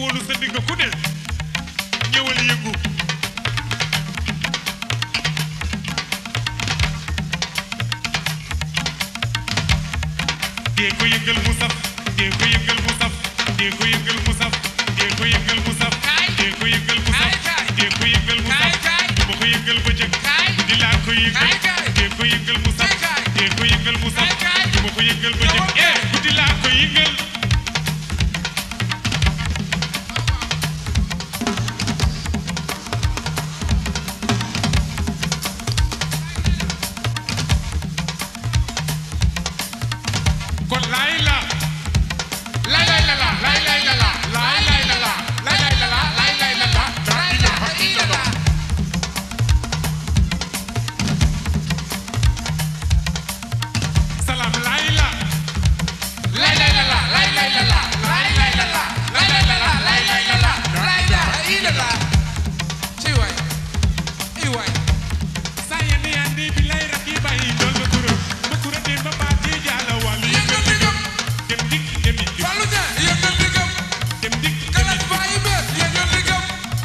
wóolu sa digg ku ne ñëwal yëngu dee ko yëngal mu saf dee ko yëngal mu saf dee ko yëngal mu saf dee ko yëngal mu saf dee ko yëngal mu saf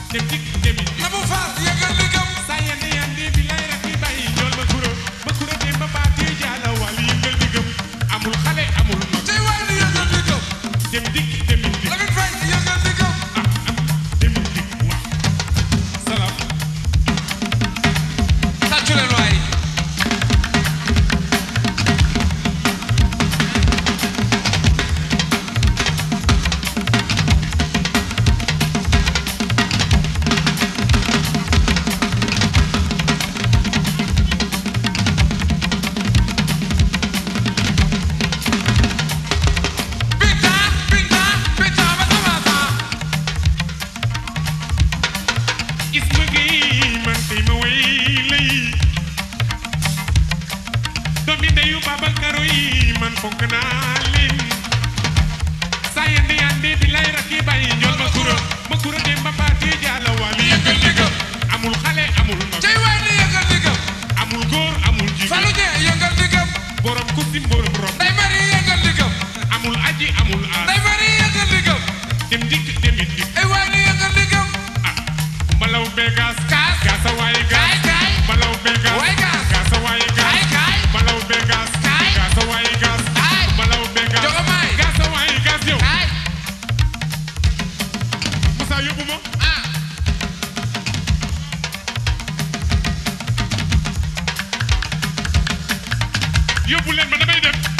Diptic. You leen ba damay def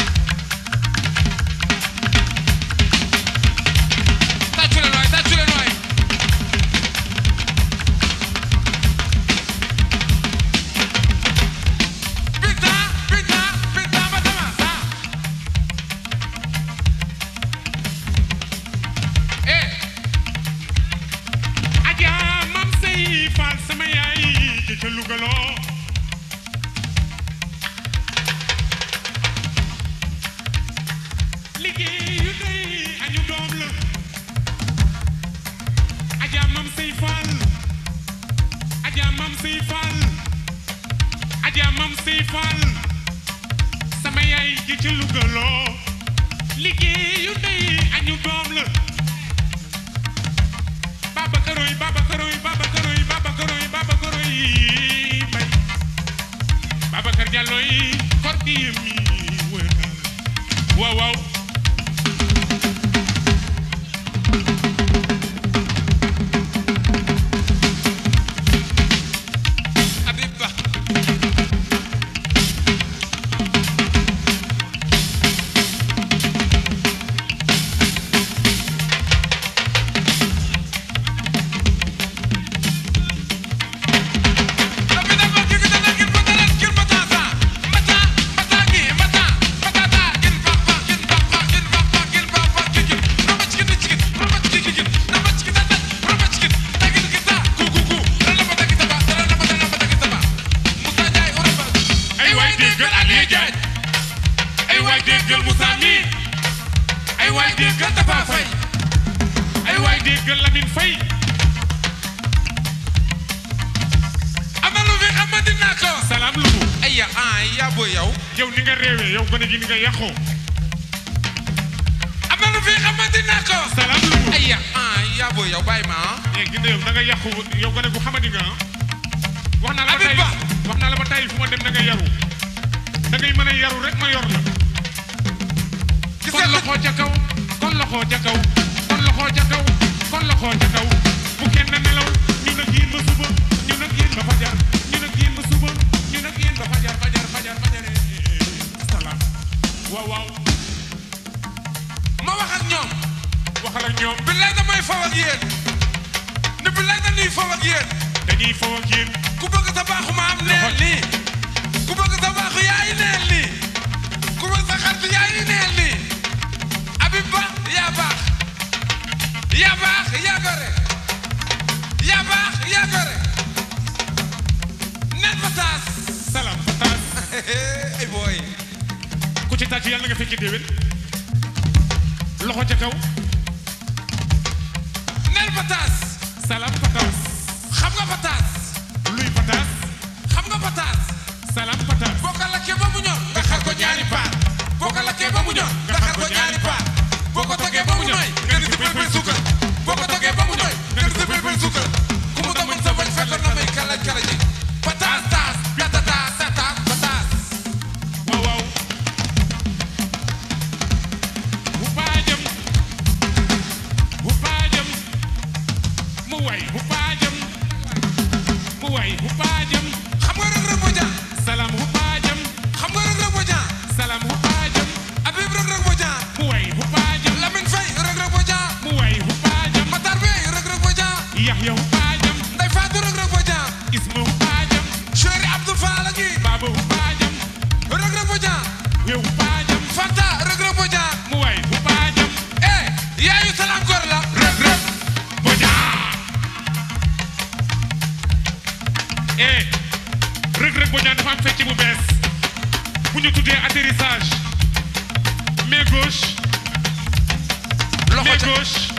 Mam sey fall sama yaay gi ci Louga loo liggéeyu ndey añu doom la Babakaroy Babakaroy Babakaroy Babakaroy Babakaroy bay baba Diallo yi korti yemi fay amalu fi amadina ko salaam lubu ayya ah yaa booy yow yow ni nga réewee yow gone gi ni nga yàqoo amalu fi amadina ko salaam lubu ayya ah yaa booy yow bàyyi ma ah eh, gis nga yow da nga gone gu xamadi nga ah. wax naa la ba wax naa la ba tey ma dem da nga yaru da ngay a yaru rek ma yor la kon loxo kaw kon loxo ca kaw far la a ca kaw bu kenn nelaw ñu nag yéen ba suba ñu nag yéen ba suba ñu nag yéen ba fajar fajar fajar fajar salaam waaw waaw ma wax ñoom waxal ak ñoom billaay damay faw ak yéen ne billaay dañuy ku bëgg sa baaxu ma am neel ku bëgg sa baaxu yaay neel lii ku bëgg sa xarit yaay neel lii Habib yaa baax yaa baax yaa gore yaa baax yaa gore nen pataas salaam pataas ay booy ku ci tàcc yàlla nga fekki déwén loxo ca kaw salaam pataas xam nga atterrissage. Main gauche. Loxo ca gauche.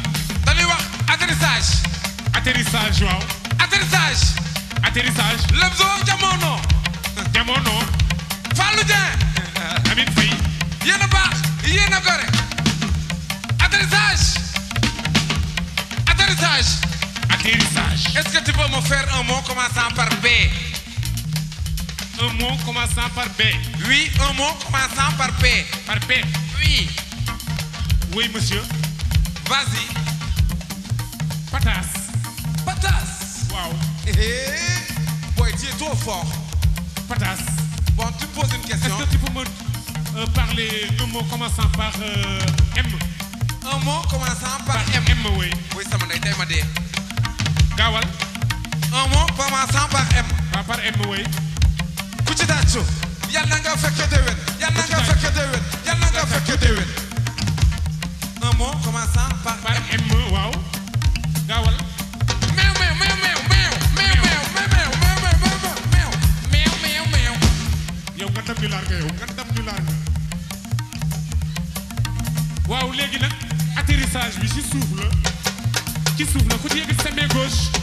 atterrissage waaw. atterrissage. atterrissage. mon nom. De mon nom. Amit Faye. yéen a yéna yéna gore. atterrissage. atterrissage. atterrissage. est-ce que tu peux me faire un mot commençant par B. un mot commençant par B. oui un mot commençant par B. par B. oui. oui monsieur. vas-y. patas. Patas. Wow. Eh, eh. Boy, tu es trop fort. Patas. Bon, tu poses une question. Est-ce que tu peux me euh, parler d'un mot commençant par euh, M Un mot commençant par, par M. M, oui. Oui, ça m'a dit, dit. Gawal. Un mot commençant par M. Par, ah, par M, oui. Kuchidacho. Yalla nga fekke dewen. Yalla nga fekke dewen. Yalla nga fekke dewen. Un mot commençant par, par M. M, wow. Gawal. ñu laar nga yow nga dam ñu laar nga waaw léegi nag atterrissage suuf la ci suuf la ku ci yëkkati